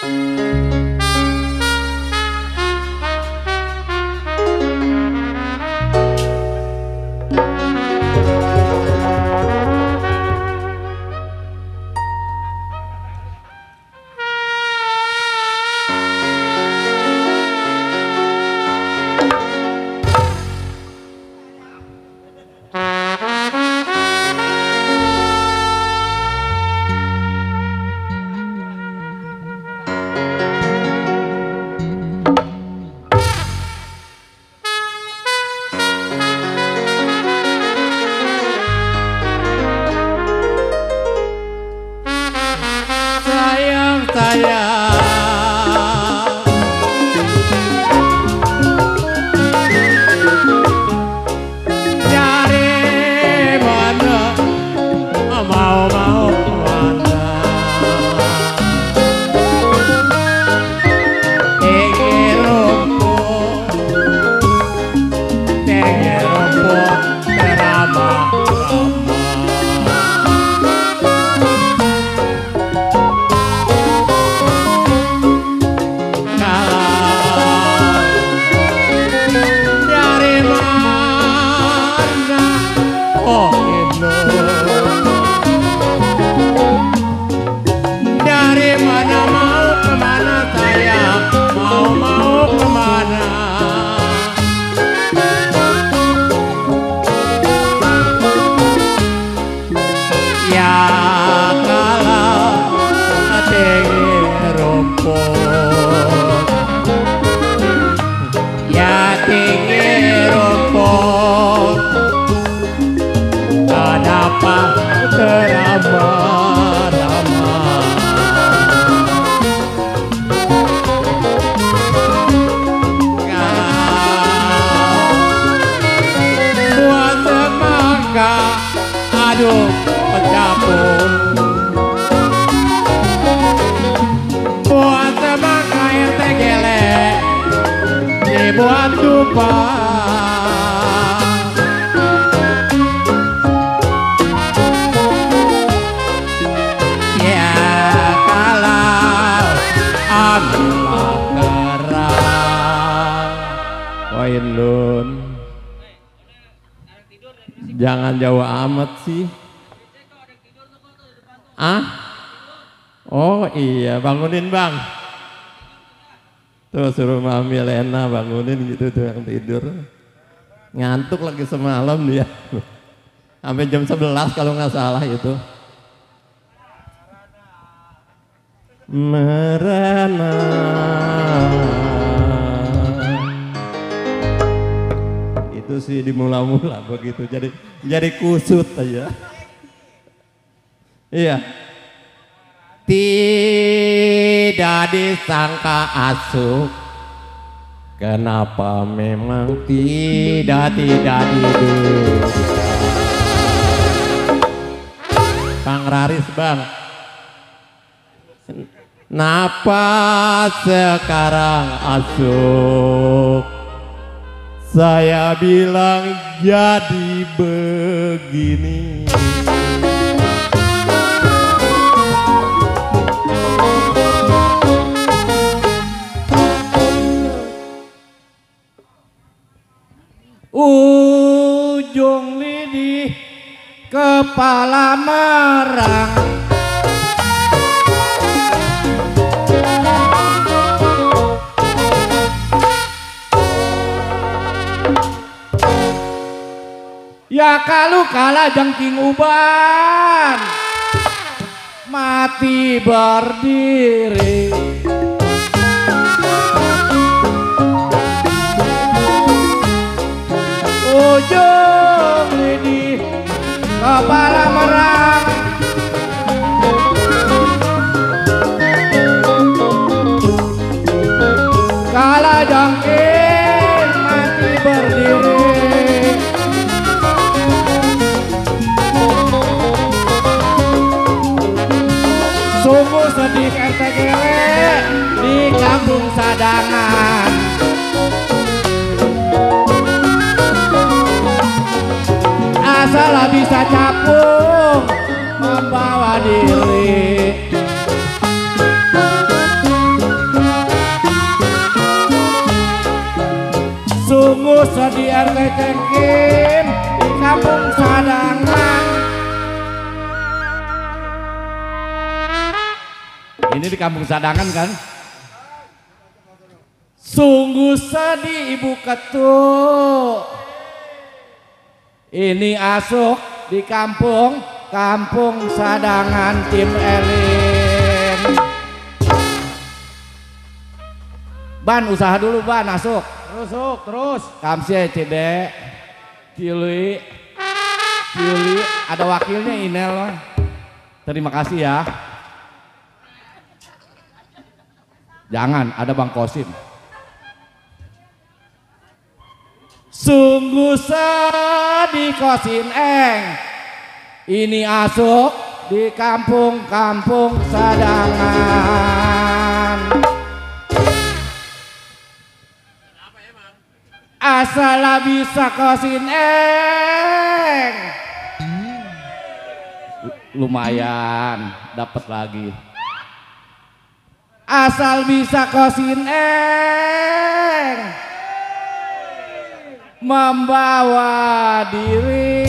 sayang sayang aduh pencapung buat semangka yang tegelek dibuat dupa jauh amat sih ah oh iya bangunin bang Tuh suruh Mami Lena bangunin gitu tuh yang tidur. Ngantuk lagi semalam dia. Sampai jam 11 kalau nggak salah itu. Merana. Sih di mula-mula begitu. Jadi jadi kusut aja. Iya. Tidak disangka asuk Kenapa memang tidak tidak diduga Bang Raris bang Napa sekarang asuk Saya bilang jadi begini. Ujung lidi kepala merang Ya kalau kalah jengking uban. Mati berdiri tangan asal bisa capung membawa diri. Sungguh sedih RT cengkin di kampung sadangan. Ini di kampung sadangan kan? Sungguh sedih ibu ketuk. Ini asuk di kampung, kampung Sadangan tim Elin. Ban usaha dulu ban asuk. Terus, Suk, terus. Kamsi cede. Kili. Kili. Ada wakilnya Inel. Terima kasih ya. Jangan, ada Bang Kosim. Sungguh sedih Kosim Eng. Ini asuk di kampung-kampung sadangan. Asal bisa kosin eng. Lumayan, dapat lagi. Asal bisa kosin eng. Membawa diri.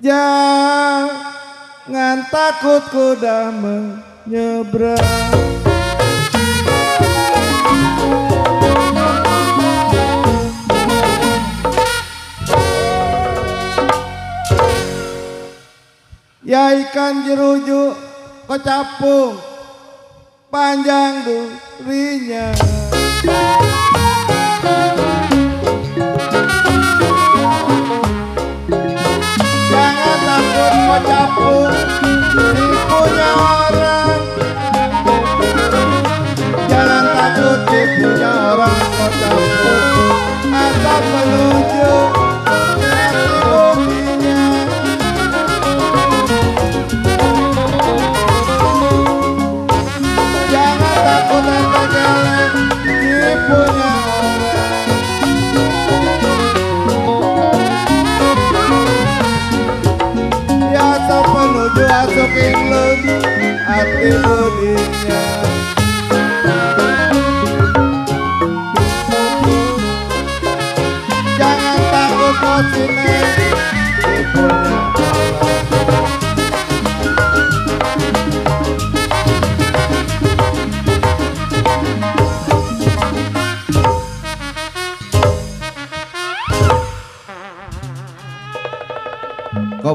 Jangan takut kuda menyeberang. Ya ikan jerujuk kecapung panjang durinya. Jangan takut kecapung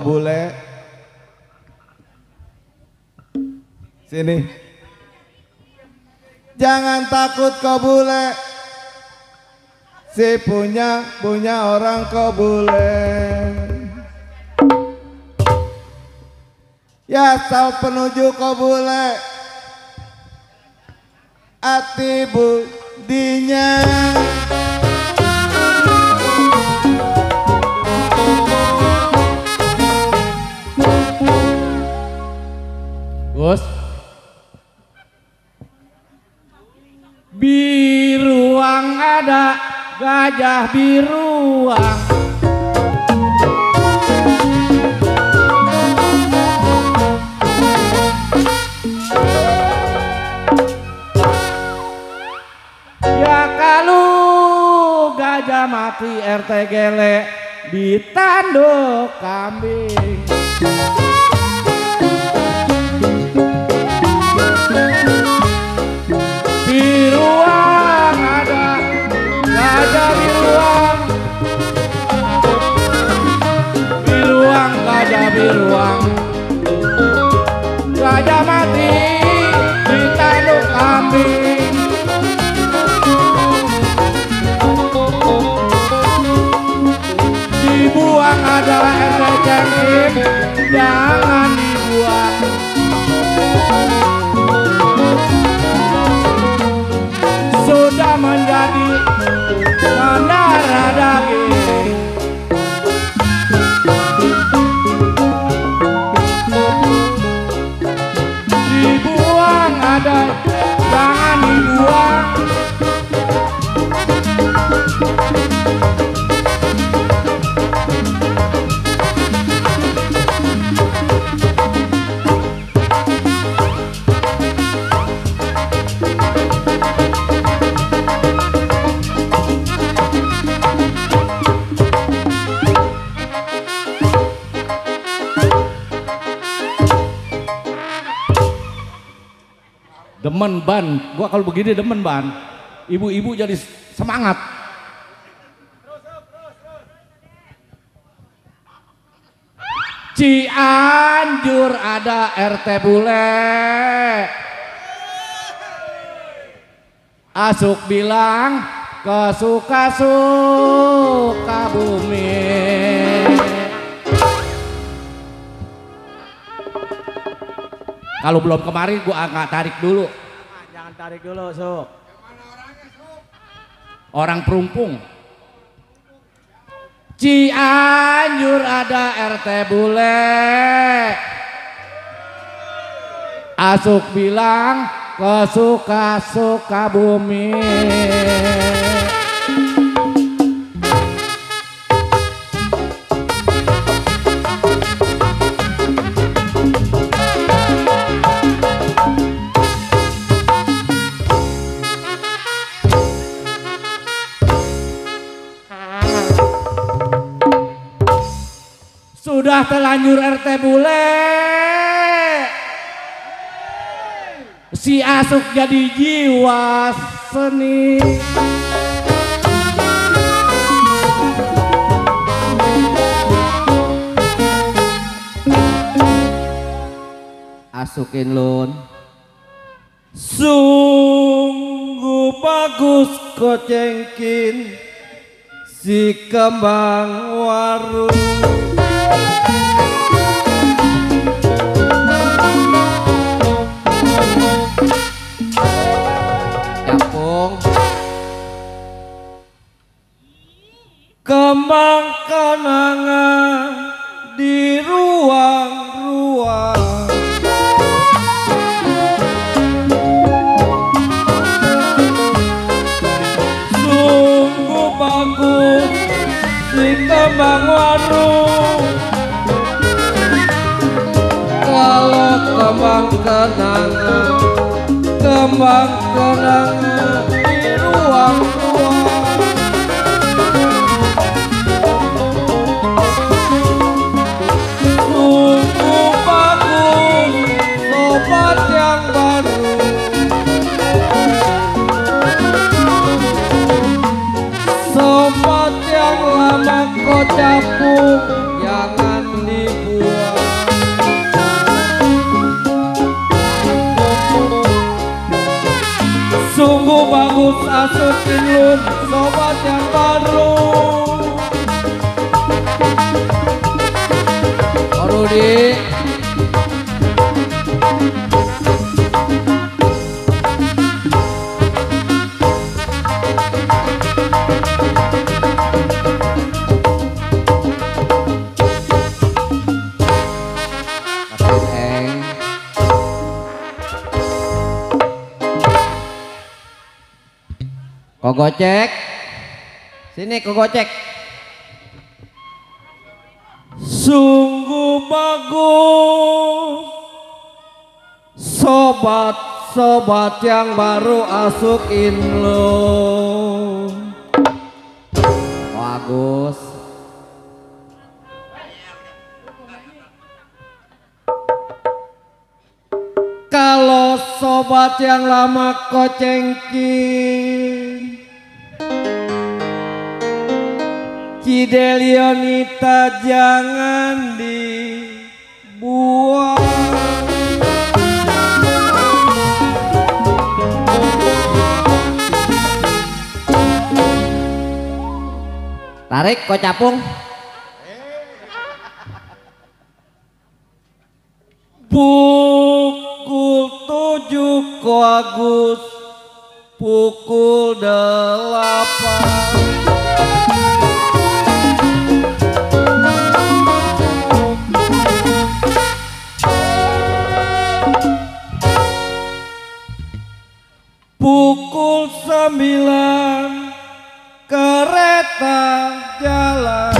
bule Sini. Jangan takut kau bule. Si punya punya orang kau bule. Ya sal penuju kau bule. Ati budinya Gus. Biruang ada gajah biruang. Ya kalau gajah mati RT gele ditanduk kambing. Biruang ada. Gajah biruang Biruang gajah biruang Gajah mati ditanduk kambing Dibuang adalah ente cengkim Demen ban, gua kalau begini demen ban. Ibu-ibu jadi semangat. Cianjur ada RT bule. Asuk bilang ke suka-suka bumi. Kalau belum kemarin gua angkat tarik dulu. Tarik dulu, Suk. Orang perumpung. Cianjur ada RT bule. Asuk bilang ke suka-suka bumi. Sudah telanjur RT bule. Si Asuk jadi jiwa seni. Asukin lun. Sungguh bagus kocengkin si kembang warung. Kembang kenangan di ruang-ruang. Kenangan, kembang kenangan Sungguh bagus asukin lun Sobat yang Kok gocek? Sini kok gocek. Sungguh bagus Sobat-sobat yang baru asukin lo Sobat yang lama kocengkin Cidelionita jangan dibuang Tarik kok capung. Pukul tujuh ko Agus Pukul delapan. Pukul sembilan kereta jalan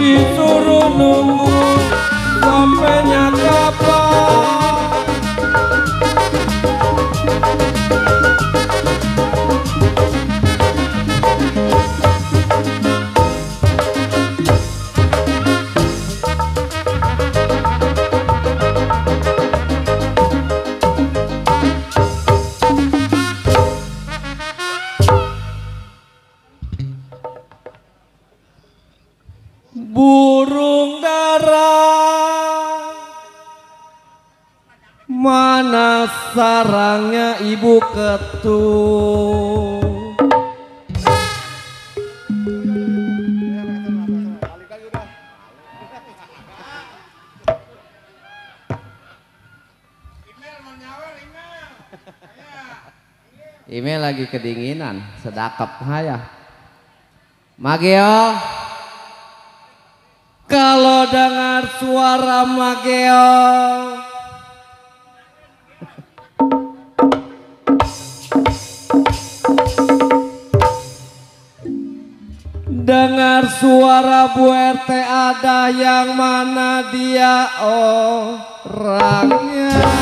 sorrow no more. Ime lagi kedinginan, sedakap haya. Mageo. Kalau dengar suara Mageo. Dengar suara Bu RT ada yang mana dia orangnya.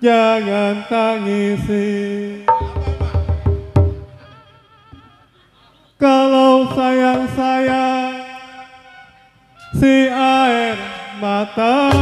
Jangan tangisi. Kalau sayang saya Si air mata.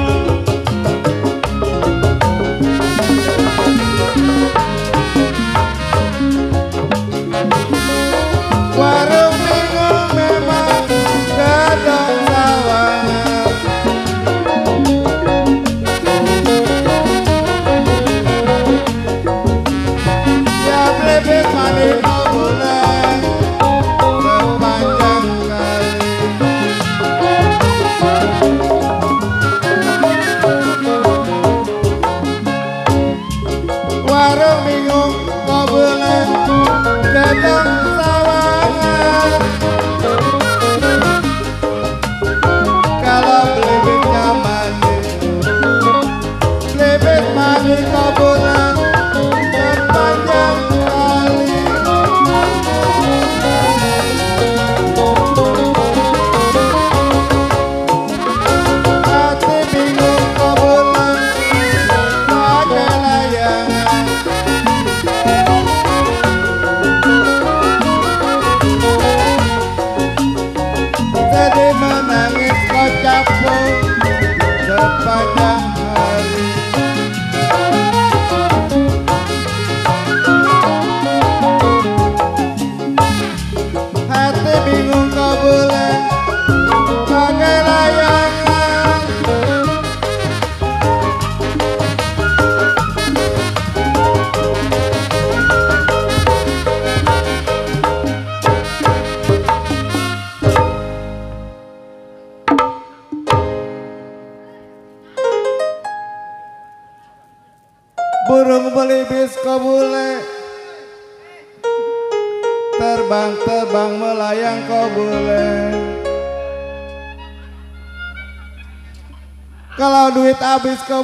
Duit habis kau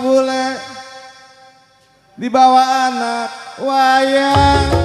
Dibawa anak wayang